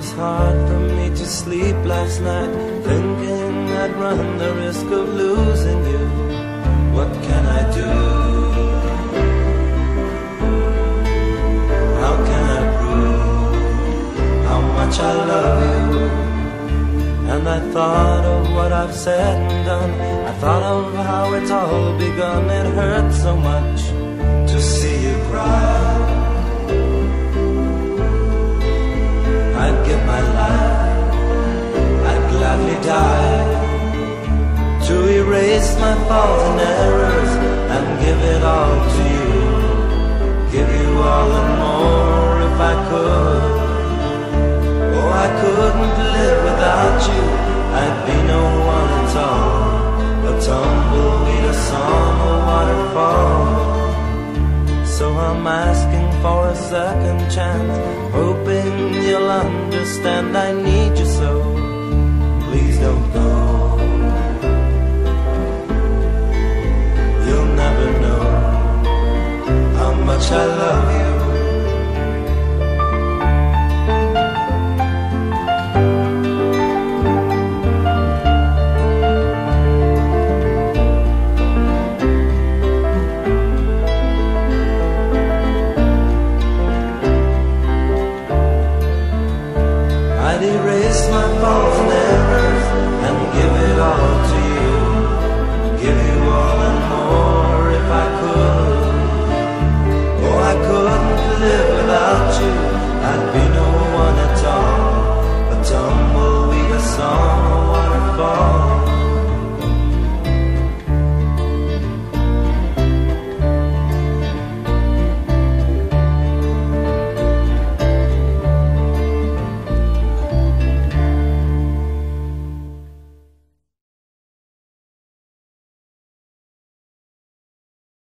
was hard for me to sleep last night, thinking I'd run the risk of losing you. What can I do? How can I prove how much I love you? And I thought of what I've said and done. I thought of how it's all begun. It hurt so much to see you life, I'd gladly die to erase my faults and errors and give it all to you. Give you all and more if I could. Oh, I couldn't live without you. I'd be no one at all. A tumbleweed, a song, a waterfall. So I'm asking for a second chance, hoping you'll understand I need you so. Please don't go. You'll never know how much I love you. Erase my faults